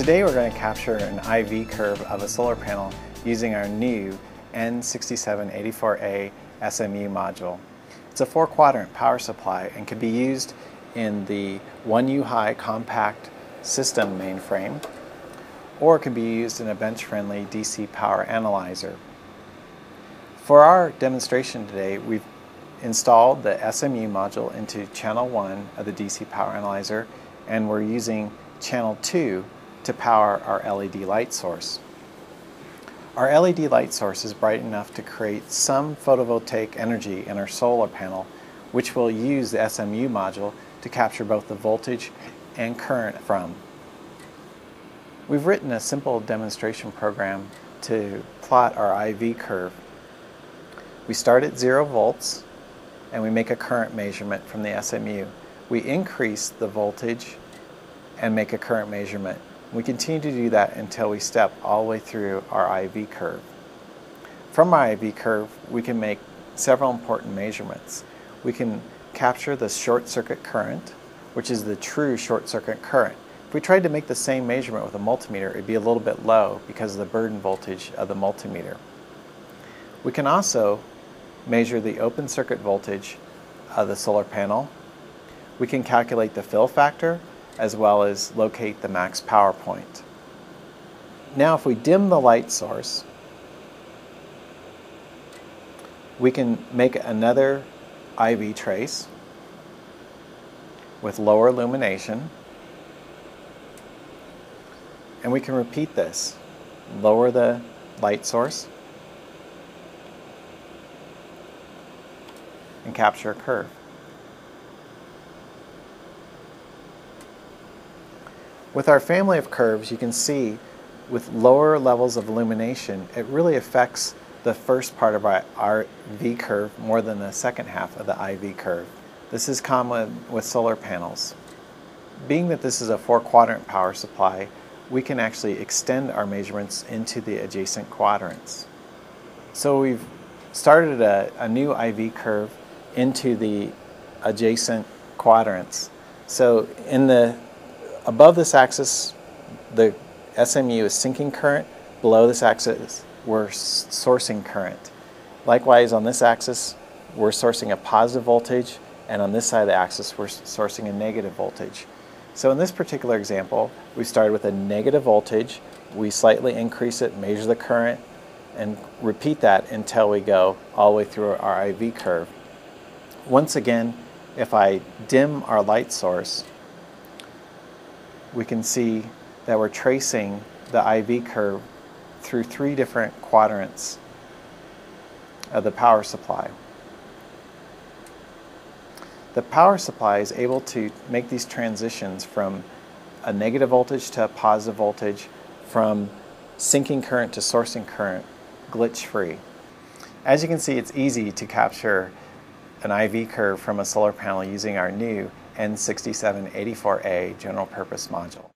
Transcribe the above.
Today we're going to capture an IV curve of a solar panel using our new N6784A SMU module. It's a four quadrant power supply and can be used in the 1U high compact system mainframe or it can be used in a bench friendly DC power analyzer. For our demonstration today we've installed the SMU module into channel 1 of the DC power analyzer and we're using channel 2 to power our LED light source. Our LED light source is bright enough to create some photovoltaic energy in our solar panel, which we'll use the SMU module to capture both the voltage and current from. We've written a simple demonstration program to plot our IV curve. We start at zero volts and we make a current measurement from the SMU. We increase the voltage and make a current measurement we continue to do that until we step all the way through our IV curve. From our IV curve, we can make several important measurements. We can capture the short circuit current, which is the true short circuit current. If we tried to make the same measurement with a multimeter, it'd be a little bit low because of the burden voltage of the multimeter. We can also measure the open circuit voltage of the solar panel. We can calculate the fill factor as well as locate the max power point. Now if we dim the light source, we can make another IV trace with lower illumination and we can repeat this. Lower the light source and capture a curve. With our family of curves, you can see with lower levels of illumination, it really affects the first part of our, V curve more than the second half of the IV curve. This is common with solar panels. Being that this is a four quadrant power supply, we can actually extend our measurements into the adjacent quadrants. So we've started a, a new IV curve into the adjacent quadrants. So in the above this axis, the SMU is sinking current. Below this axis, we're sourcing current. Likewise, on this axis, we're sourcing a positive voltage, and on this side of the axis, we're sourcing a negative voltage. So in this particular example, we started with a negative voltage, we slightly increase it, measure the current, and repeat that until we go all the way through our IV curve. Once again, if I dim our light source, we can see that we're tracing the IV curve through three different quadrants of the power supply. The power supply is able to make these transitions from a negative voltage to a positive voltage, from sinking current to sourcing current, glitch free. As you can see, it's easy to capture an IV curve from a solar panel using our new N6784A general purpose module.